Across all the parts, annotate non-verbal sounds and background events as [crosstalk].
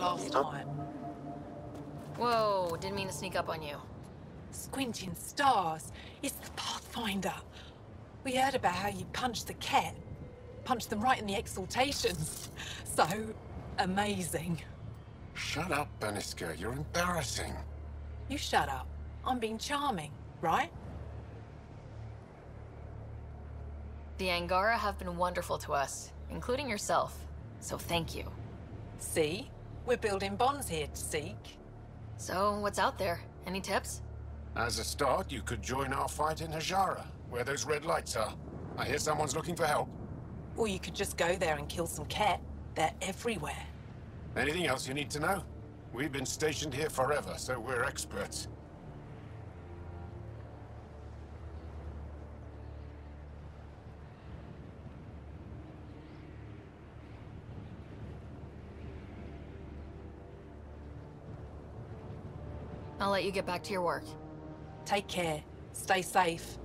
last time. Whoa, didn't mean to sneak up on you. Squinting stars. It's the Pathfinder. We heard about how you punched the Kett. Punched them right in the exaltations. [laughs] So, amazing. Shut up, Beniska. You're embarrassing. You shut up. I'm being charming, right? The Angara have been wonderful to us, including yourself. So thank you. See? We're building bonds here to seek. So, what's out there? Any tips? As a start, you could join our fight in Hajara, where those red lights are. I hear someone's looking for help. Or you could just go there and kill some Kett. They're everywhere. Anything else you need to know? We've been stationed here forever, so we're experts. I'll let you get back to your work. Take care. Stay safe.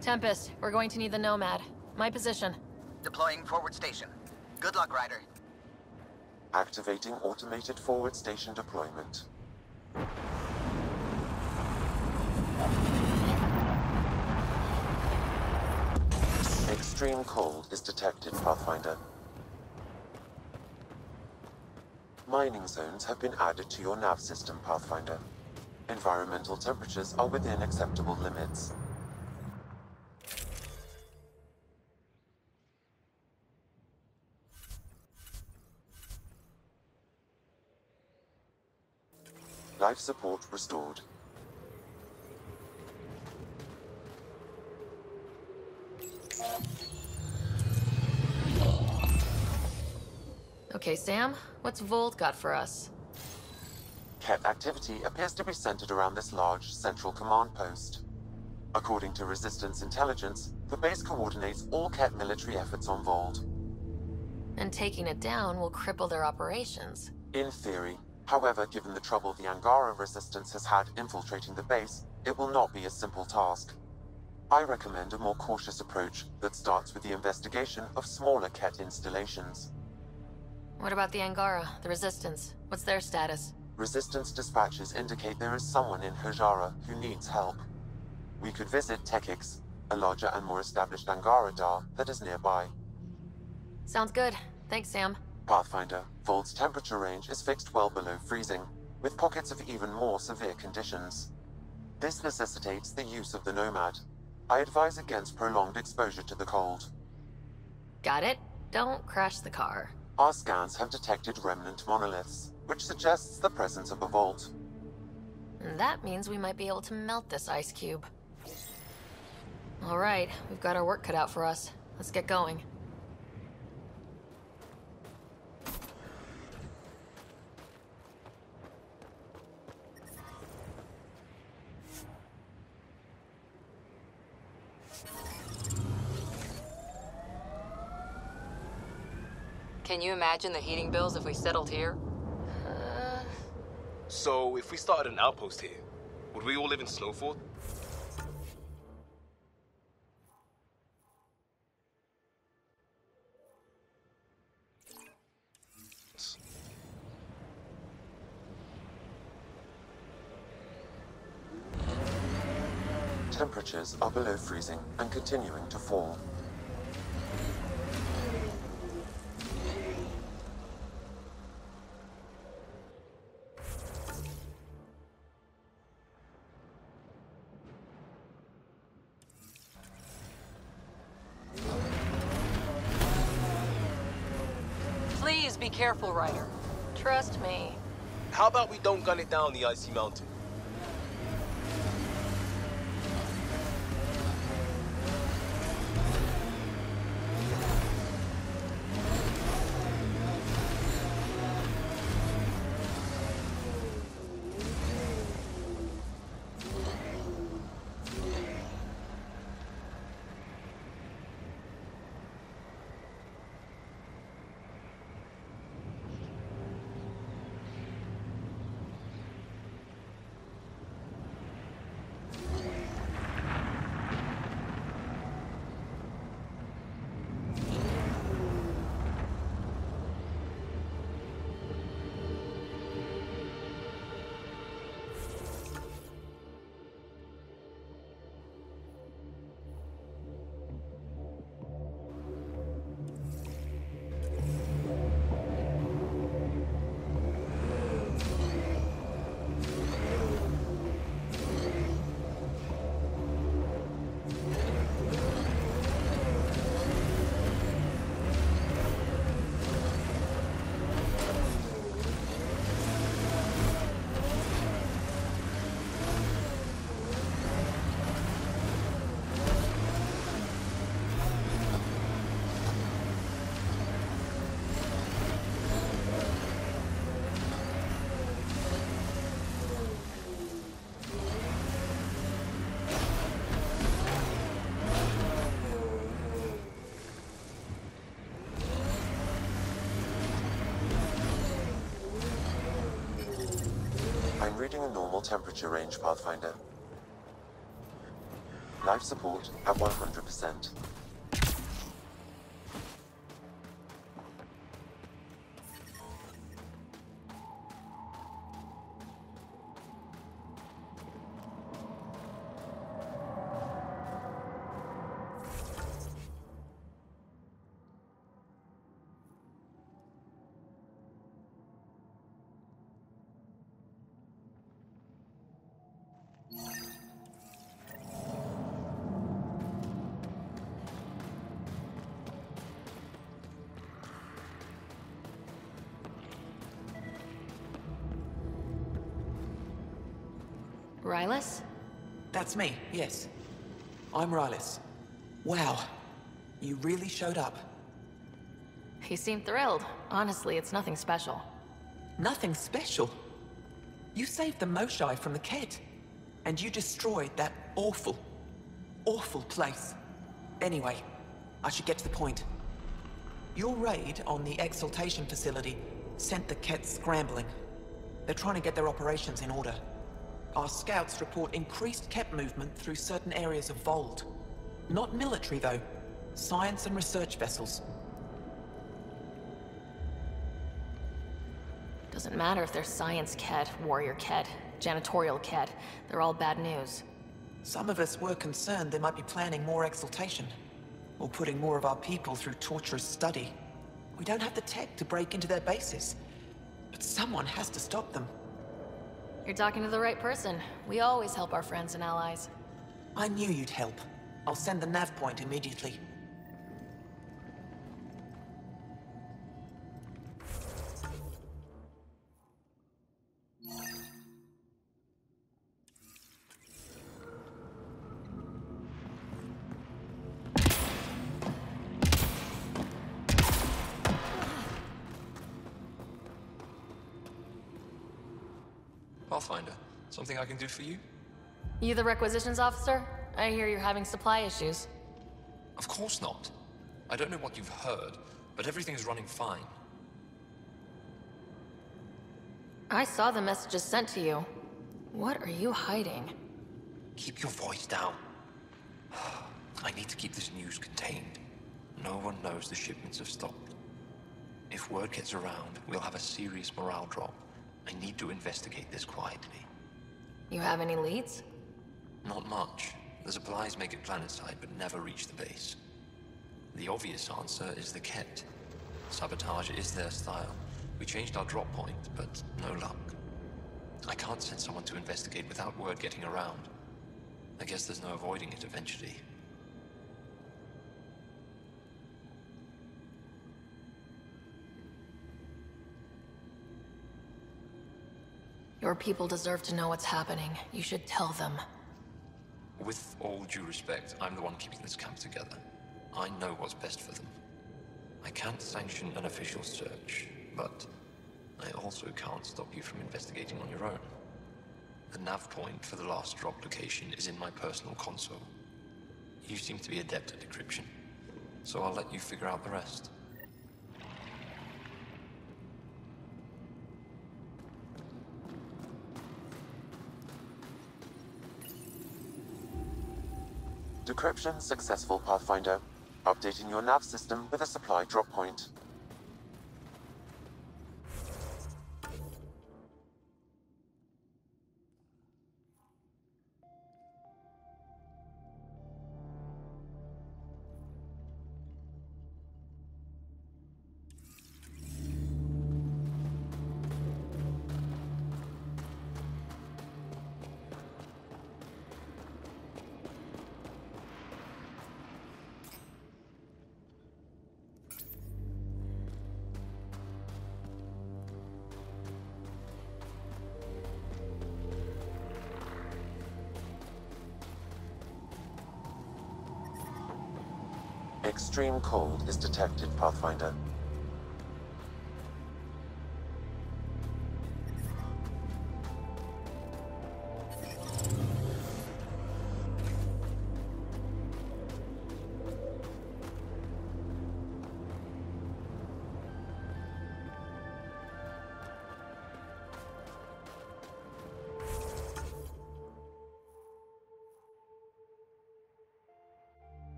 Tempest, we're going to need the Nomad. My position. Deploying forward station. Good luck, Ryder. Activating automated forward station deployment. Extreme cold is detected, Pathfinder. Mining zones have been added to your nav system, Pathfinder. Environmental temperatures are within acceptable limits. Life support restored. Okay, Sam, what's Voeld got for us? Kett activity appears to be centered around this large central command post. According to Resistance intelligence, the base coordinates all Kett military efforts on Voeld. And taking it down will cripple their operations. In theory. However, given the trouble the Angara Resistance has had infiltrating the base, it will not be a simple task. I recommend a more cautious approach that starts with the investigation of smaller Kett installations. What about the Angara, the Resistance? What's their status? Resistance dispatches indicate there is someone in Hajara who needs help. We could visit Tekix, a larger and more established Angara Dar that is nearby. Sounds good. Thanks, Sam. Pathfinder, Voeld's temperature range is fixed well below freezing, with pockets of even more severe conditions. This necessitates the use of the Nomad. I advise against prolonged exposure to the cold. Got it. Don't crash the car. Our scans have detected remnant monoliths, which suggests the presence of a vault. That means we might be able to melt this ice cube. All right, we've got our work cut out for us. Let's get going. Can you imagine the heating bills if we settled here? Uh, So, if we started an outpost here, would we all live in Snowford? Temperatures are below freezing and continuing to fall. Careful, Ryder. trust me. How about we don't gun it down the icy mountain? A normal temperature range, Pathfinder. Life support at 100%. Rylus? That's me, yes. I'm Rylus. Wow. You really showed up. He seemed thrilled. Honestly, it's nothing special. Nothing special. You saved the Moshae from the Kett. And you destroyed that awful, awful place. Anyway, I should get to the point. Your raid on the Exaltation facility sent the Kett scrambling. They're trying to get their operations in order. Our scouts report increased Kett movement through certain areas of Voeld. Not military, though. Science and research vessels. Doesn't matter if they're science Kett, warrior Kett, janitorial Kett. They're all bad news. Some of us were concerned they might be planning more exaltation. Or putting more of our people through torturous study. We don't have the tech to break into their bases. But someone has to stop them. You're talking to the right person. We always help our friends and allies. I knew you'd help. I'll send the nav point immediately. Pathfinder, something I can do for you? You the requisitions officer? I hear you're having supply issues. Of course not. I don't know what you've heard, but everything is running fine. I saw the messages sent to you. What are you hiding? Keep your voice down. [sighs] I need to keep this news contained. No one knows the shipments have stopped. If word gets around, we'll have a serious morale drop. I need to investigate this quietly. You have any leads? Not much. The supplies make it planetside, but never reach the base. The obvious answer is the Kett. Sabotage is their style. We changed our drop point, but no luck. I can't send someone to investigate without word getting around. I guess there's no avoiding it eventually. Your people deserve to know what's happening. You should tell them. With all due respect, I'm the one keeping this camp together. I know what's best for them. I can't sanction an official search, but I also can't stop you from investigating on your own. The nav point for the last drop location is in my personal console. You seem to be adept at decryption, so I'll let you figure out the rest. Decryption successful, Pathfinder. Updating your nav system with a supply drop point. Detected, Pathfinder.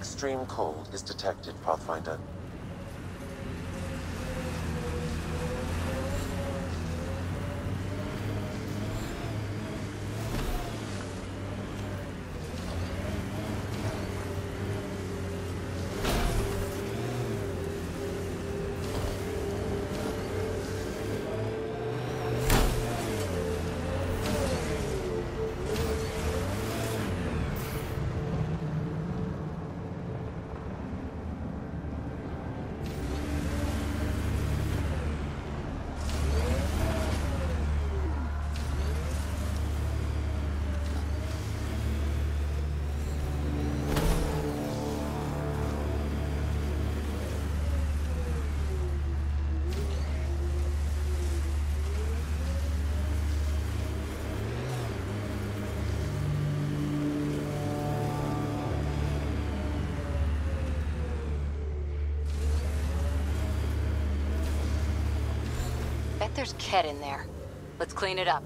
Extreme cold is detected, Pathfinder. Bet there's Kett in there. Let's clean it up.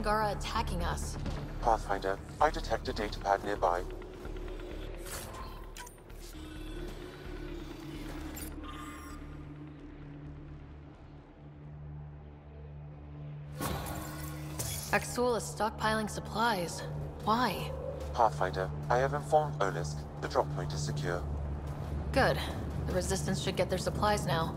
Angara attacking us? Pathfinder, I detect a datapad nearby. Axul is stockpiling supplies. Why? Pathfinder, I have informed Olisk. The drop point is secure. Good. The Resistance should get their supplies now.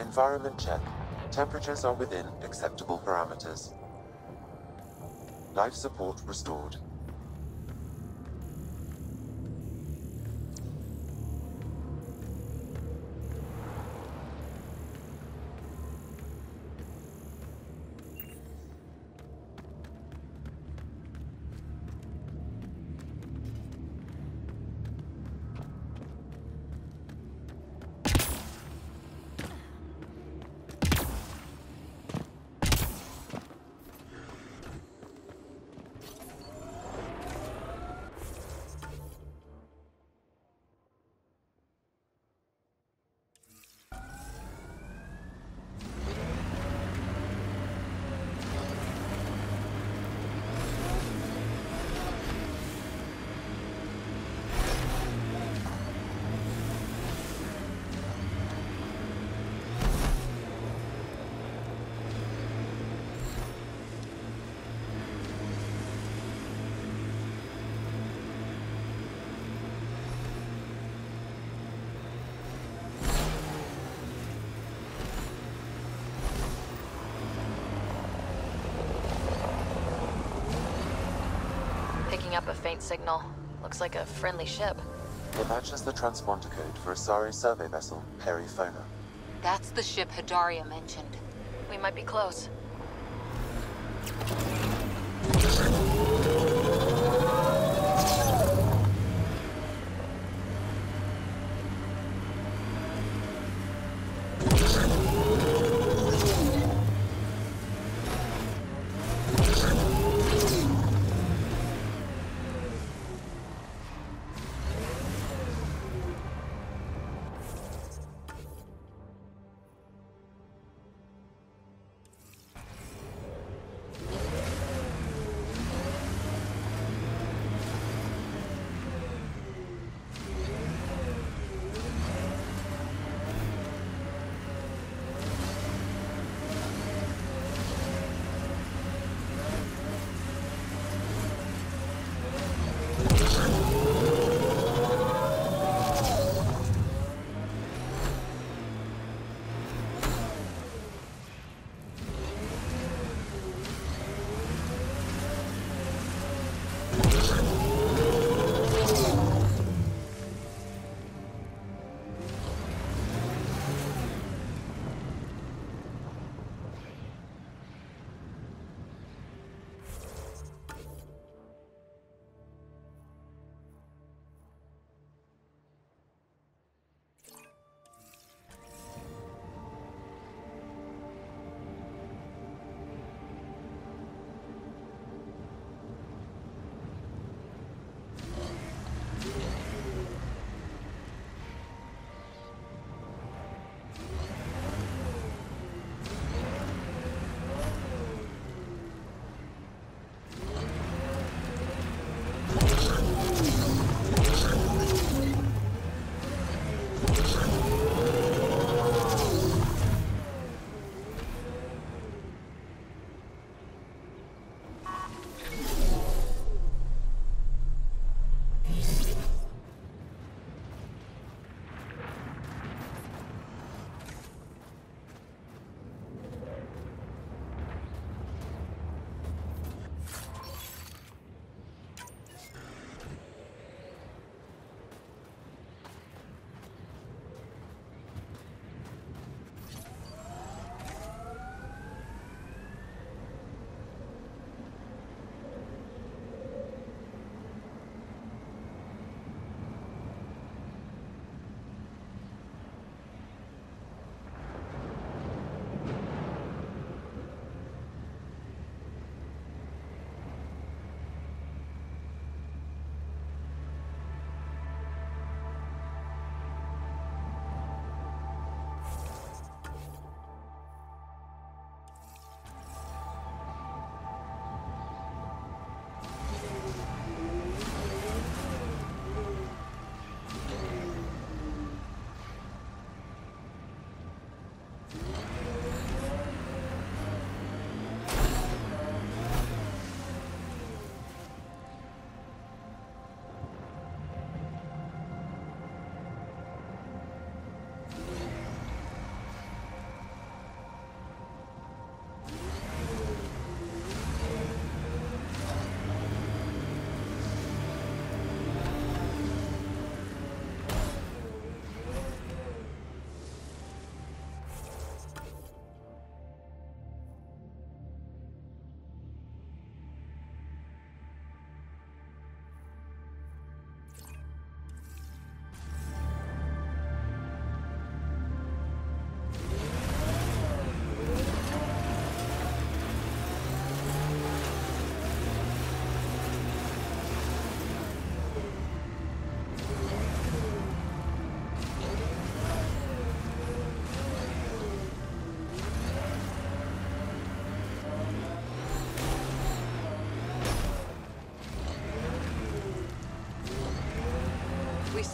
Environment check. Temperatures are within acceptable parameters. Life support restored. Picking up a faint signal. Looks like a friendly ship. It matches the transponder code for Asari survey vessel, Perifona. That's the ship Hadaria mentioned. We might be close.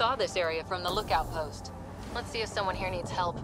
Saw this area from the lookout post. Let's see if someone here needs help.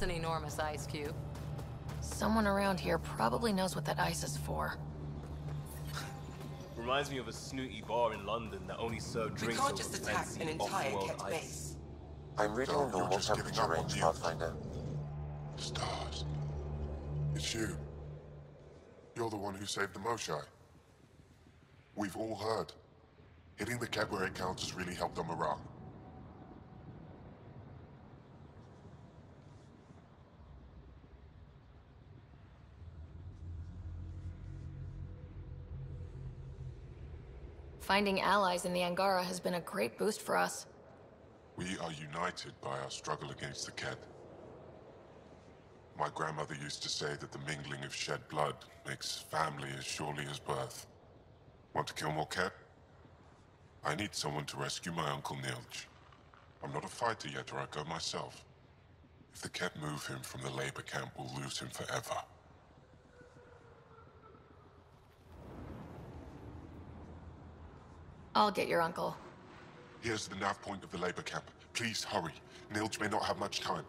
That's an enormous ice cube. Someone around here probably knows what that ice is for. [laughs] Reminds me of a snooty bar in London that only served drinks. We drinks can't just attack an entire off-world ice. base. I'm reading So a you're normal just giving temperature range. Pathfinder. Stars. It's you. You're the one who saved the Moshae. We've all heard. Hitting the Kett where it counts has really helped our morale. Finding allies in the Angara has been a great boost for us. We are united by our struggle against the Kett. My grandmother used to say that the mingling of shed blood makes family as surely as birth. Want to kill more Kett? I need someone to rescue my uncle Nilj. I'm not a fighter yet, or I go myself. If the Kett move him from the labor camp, we'll lose him forever. I'll get your uncle. Here's the nav point of the labor camp. Please hurry. Nilj may not have much time.